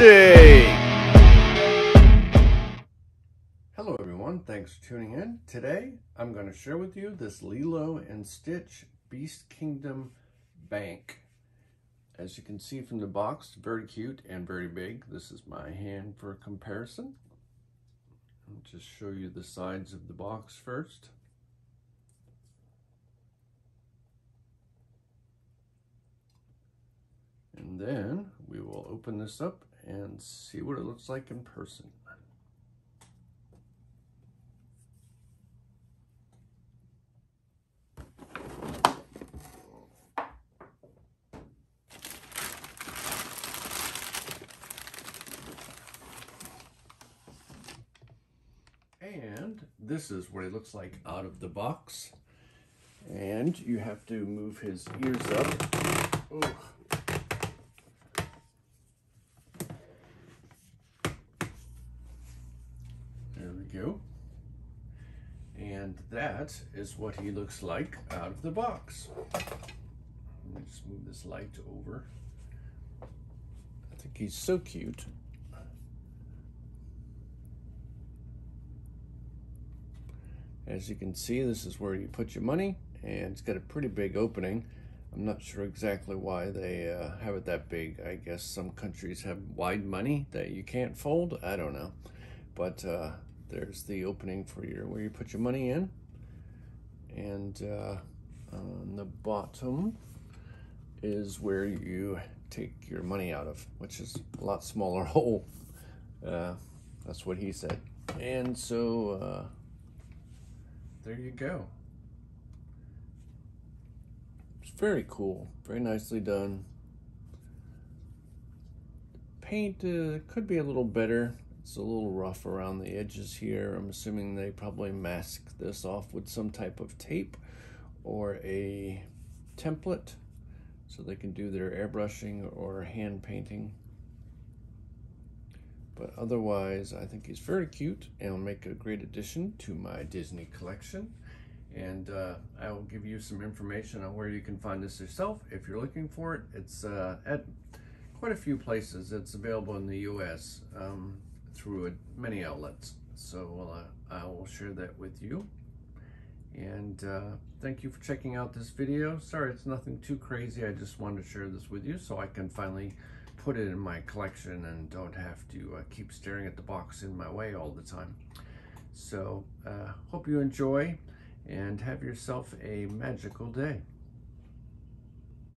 Tuesday. Hello everyone, thanks for tuning in. Today I'm going to share with you this Lilo and Stitch Beast Kingdom Bank. As you can see from the box, very cute and very big. This is my hand for comparison. I'll just show you the sides of the box first. And then we will open this up and see what it looks like in person. And this is what it looks like out of the box. And you have to move his ears up. Go. And that is what he looks like out of the box. Let me just move this light over. I think he's so cute. As you can see, this is where you put your money, and it's got a pretty big opening. I'm not sure exactly why they uh, have it that big. I guess some countries have wide money that you can't fold. I don't know. But uh, there's the opening for your where you put your money in. And uh, on the bottom is where you take your money out of, which is a lot smaller hole. Uh, that's what he said. And so uh, there you go. It's very cool, very nicely done. Paint uh, could be a little better. It's a little rough around the edges here. I'm assuming they probably masked this off with some type of tape or a template so they can do their airbrushing or hand painting. But otherwise, I think he's very cute and will make a great addition to my Disney collection. And uh, I will give you some information on where you can find this yourself. If you're looking for it, it's uh, at quite a few places. It's available in the U.S. Um, through many outlets. So uh, I will share that with you. And uh, thank you for checking out this video. Sorry, it's nothing too crazy. I just wanted to share this with you so I can finally put it in my collection and don't have to uh, keep staring at the box in my way all the time. So uh, hope you enjoy and have yourself a magical day.